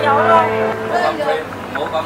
dấu dấu luôn. Một.